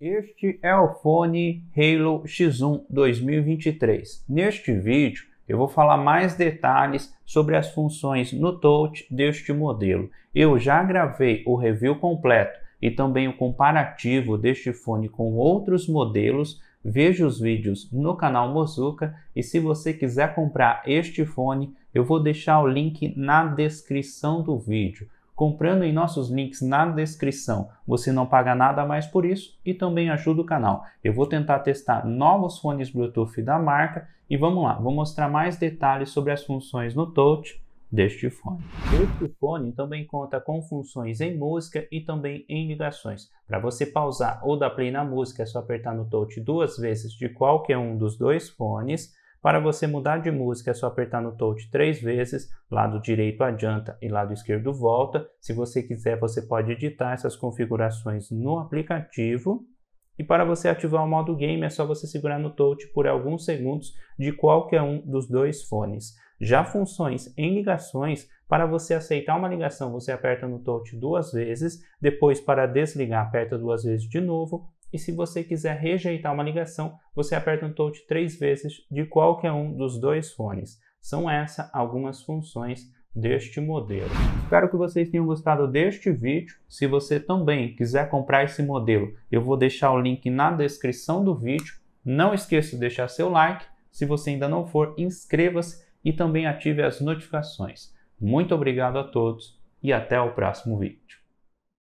Este é o fone Halo X1 2023. Neste vídeo eu vou falar mais detalhes sobre as funções no touch deste modelo. Eu já gravei o review completo e também o comparativo deste fone com outros modelos. Veja os vídeos no canal Mozuka e se você quiser comprar este fone, eu vou deixar o link na descrição do vídeo. Comprando em nossos links na descrição, você não paga nada mais por isso e também ajuda o canal. Eu vou tentar testar novos fones Bluetooth da marca e vamos lá, vou mostrar mais detalhes sobre as funções no touch deste fone. Este fone também conta com funções em música e também em ligações. Para você pausar ou dar play na música, é só apertar no touch duas vezes de qualquer um dos dois fones. Para você mudar de música é só apertar no touch três vezes, lado direito adianta e lado esquerdo volta. Se você quiser, você pode editar essas configurações no aplicativo. E para você ativar o modo game é só você segurar no touch por alguns segundos de qualquer um dos dois fones. Já funções em ligações, para você aceitar uma ligação, você aperta no touch duas vezes, depois para desligar, aperta duas vezes de novo, e se você quiser rejeitar uma ligação, você aperta um touch três vezes de qualquer um dos dois fones. São essas algumas funções deste modelo. Espero que vocês tenham gostado deste vídeo. Se você também quiser comprar esse modelo, eu vou deixar o link na descrição do vídeo. Não esqueça de deixar seu like. Se você ainda não for, inscreva-se e também ative as notificações. Muito obrigado a todos e até o próximo vídeo.